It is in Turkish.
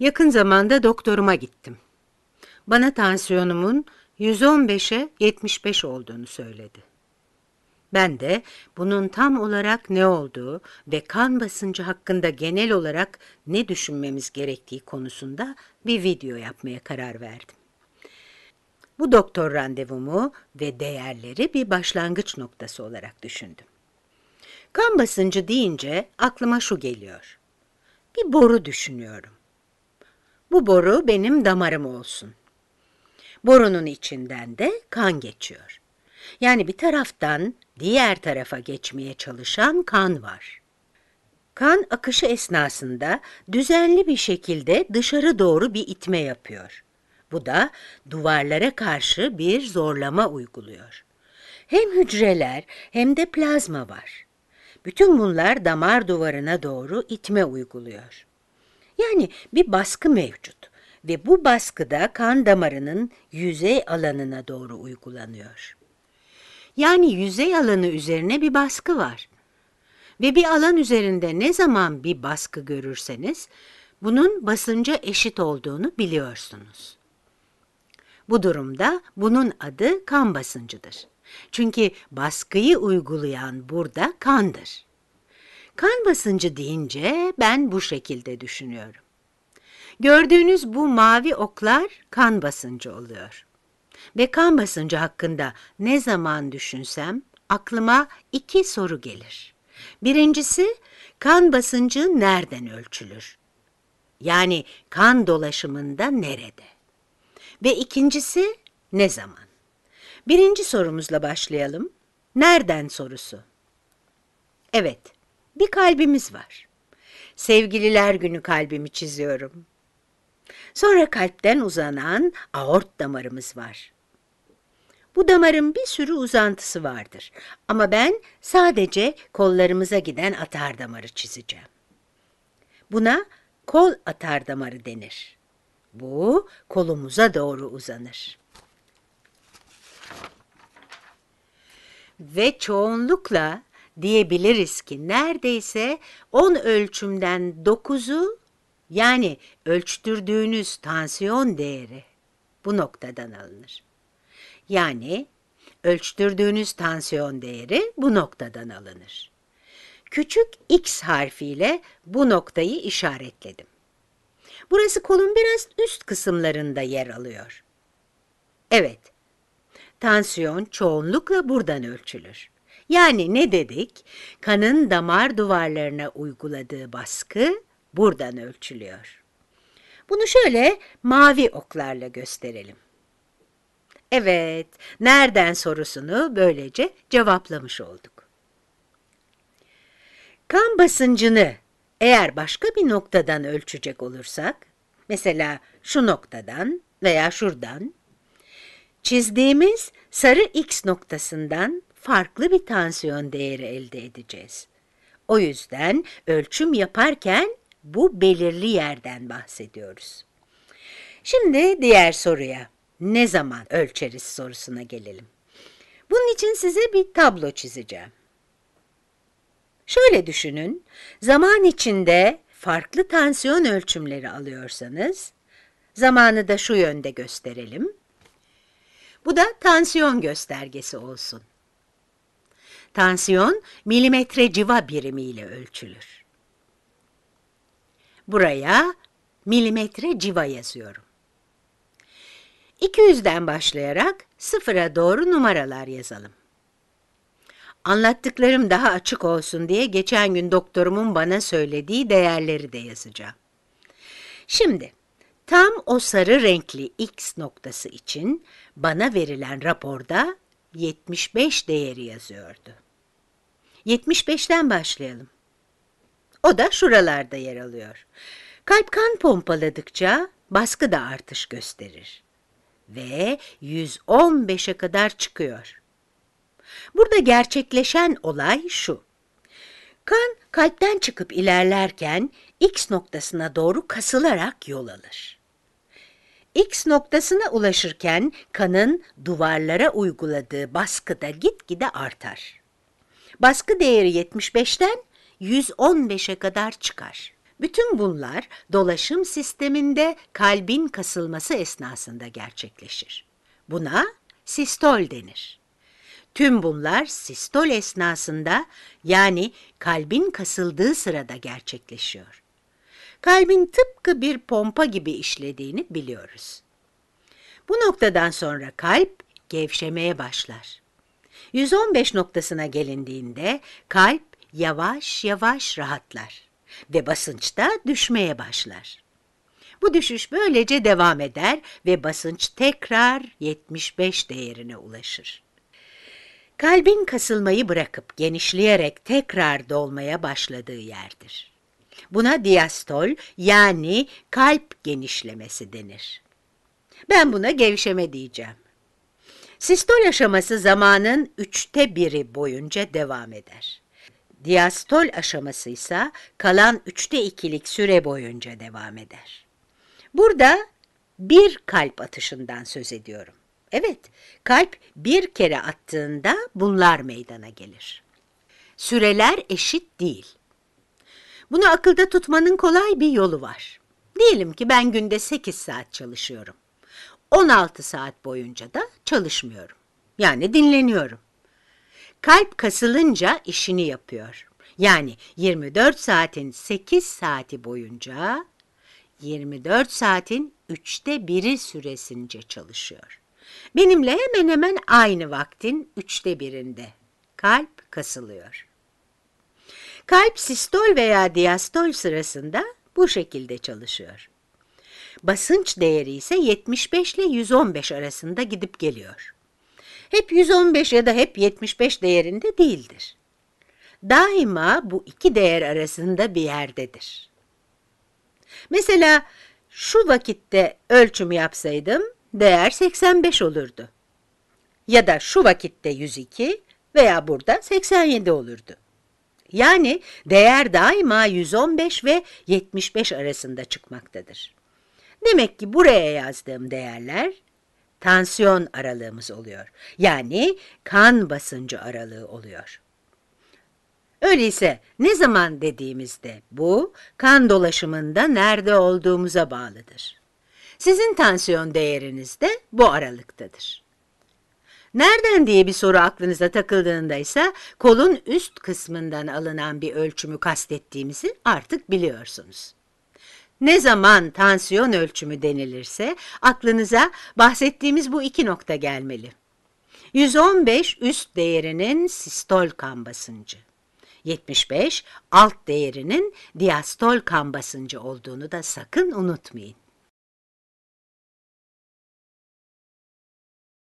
Yakın zamanda doktoruma gittim. Bana tansiyonumun 115'e 75 olduğunu söyledi. Ben de bunun tam olarak ne olduğu ve kan basıncı hakkında genel olarak ne düşünmemiz gerektiği konusunda bir video yapmaya karar verdim. Bu doktor randevumu ve değerleri bir başlangıç noktası olarak düşündüm. Kan basıncı deyince aklıma şu geliyor. Bir boru düşünüyorum. Bu boru benim damarım olsun. Borunun içinden de kan geçiyor. Yani bir taraftan diğer tarafa geçmeye çalışan kan var. Kan akışı esnasında düzenli bir şekilde dışarı doğru bir itme yapıyor. Bu da duvarlara karşı bir zorlama uyguluyor. Hem hücreler hem de plazma var. Bütün bunlar damar duvarına doğru itme uyguluyor. Yani bir baskı mevcut ve bu baskıda kan damarının yüzey alanına doğru uygulanıyor. Yani yüzey alanı üzerine bir baskı var. Ve bir alan üzerinde ne zaman bir baskı görürseniz bunun basınca eşit olduğunu biliyorsunuz. Bu durumda bunun adı kan basıncıdır. Çünkü baskıyı uygulayan burada kandır. Kan basıncı deyince ben bu şekilde düşünüyorum. Gördüğünüz bu mavi oklar kan basıncı oluyor. Ve kan basıncı hakkında ne zaman düşünsem aklıma iki soru gelir. Birincisi kan basıncı nereden ölçülür? Yani kan dolaşımında nerede? Ve ikincisi ne zaman? Birinci sorumuzla başlayalım. Nereden sorusu? Evet, bir kalbimiz var. Sevgililer günü kalbimi çiziyorum. Sonra kalpten uzanan aort damarımız var. Bu damarın bir sürü uzantısı vardır. Ama ben sadece kollarımıza giden atar damarı çizeceğim. Buna kol atar damarı denir. Bu kolumuza doğru uzanır. Ve çoğunlukla diyebiliriz ki neredeyse 10 ölçümden 9'u yani ölçtürdüğünüz tansiyon değeri bu noktadan alınır. Yani ölçtürdüğünüz tansiyon değeri bu noktadan alınır. Küçük x harfiyle bu noktayı işaretledim. Burası kolun biraz üst kısımlarında yer alıyor. Evet, tansiyon çoğunlukla buradan ölçülür. Yani ne dedik? Kanın damar duvarlarına uyguladığı baskı buradan ölçülüyor. Bunu şöyle mavi oklarla gösterelim. Evet, nereden sorusunu böylece cevaplamış olduk. Kan basıncını eğer başka bir noktadan ölçecek olursak, mesela şu noktadan veya şuradan, çizdiğimiz sarı x noktasından farklı bir tansiyon değeri elde edeceğiz. O yüzden ölçüm yaparken bu belirli yerden bahsediyoruz. Şimdi diğer soruya. Ne zaman ölçeriz sorusuna gelelim. Bunun için size bir tablo çizeceğim. Şöyle düşünün, zaman içinde farklı tansiyon ölçümleri alıyorsanız, zamanı da şu yönde gösterelim. Bu da tansiyon göstergesi olsun. Tansiyon milimetre civa birimiyle ölçülür. Buraya milimetre civa yazıyorum. 200'den başlayarak sıfıra doğru numaralar yazalım. Anlattıklarım daha açık olsun diye geçen gün doktorumun bana söylediği değerleri de yazacağım. Şimdi tam o sarı renkli x noktası için bana verilen raporda 75 değeri yazıyordu. 75'ten başlayalım. O da şuralarda yer alıyor. Kalp kan pompaladıkça baskı da artış gösterir. Ve 115'e kadar çıkıyor. Burada gerçekleşen olay şu. Kan kalpten çıkıp ilerlerken X noktasına doğru kasılarak yol alır. X noktasına ulaşırken kanın duvarlara uyguladığı baskı da gitgide artar. Baskı değeri 75'ten 115'e kadar çıkar. Bütün bunlar dolaşım sisteminde kalbin kasılması esnasında gerçekleşir. Buna sistol denir. Tüm bunlar sistol esnasında yani kalbin kasıldığı sırada gerçekleşiyor. Kalbin tıpkı bir pompa gibi işlediğini biliyoruz. Bu noktadan sonra kalp gevşemeye başlar. 115 noktasına gelindiğinde kalp yavaş yavaş rahatlar ve basınçta düşmeye başlar. Bu düşüş böylece devam eder ve basınç tekrar 75 değerine ulaşır. Kalbin kasılmayı bırakıp genişleyerek tekrar dolmaya başladığı yerdir. Buna diastol yani kalp genişlemesi denir. Ben buna gevşeme diyeceğim. Sistol aşaması zamanın üçte biri boyunca devam eder. Diastol aşaması ise kalan üçte ikilik süre boyunca devam eder. Burada bir kalp atışından söz ediyorum. Evet, kalp bir kere attığında bunlar meydana gelir. Süreler eşit değil. Bunu akılda tutmanın kolay bir yolu var. Diyelim ki ben günde 8 saat çalışıyorum. 16 saat boyunca da çalışmıyorum. Yani dinleniyorum. Kalp kasılınca işini yapıyor. Yani 24 saatin 8 saati boyunca 24 saatin üçte biri süresince çalışıyor. Benimle hemen hemen aynı vaktin üçte birinde kalp kasılıyor. Kalp sistol veya diastol sırasında bu şekilde çalışıyor. Basınç değeri ise 75 ile 115 arasında gidip geliyor. Hep 115 ya da hep 75 değerinde değildir. Daima bu iki değer arasında bir yerdedir. Mesela şu vakitte ölçüm yapsaydım değer 85 olurdu. Ya da şu vakitte 102 veya burada 87 olurdu. Yani değer daima 115 ve 75 arasında çıkmaktadır. Demek ki buraya yazdığım değerler tansiyon aralığımız oluyor. Yani kan basıncı aralığı oluyor. Öyleyse ne zaman dediğimizde bu kan dolaşımında nerede olduğumuza bağlıdır. Sizin tansiyon değeriniz de bu aralıktadır. Nereden diye bir soru aklınıza takıldığında ise kolun üst kısmından alınan bir ölçümü kastettiğimizi artık biliyorsunuz. Ne zaman tansiyon ölçümü denilirse aklınıza bahsettiğimiz bu iki nokta gelmeli. 115 üst değerinin sistol kan basıncı. 75 alt değerinin diastol kan basıncı olduğunu da sakın unutmayın.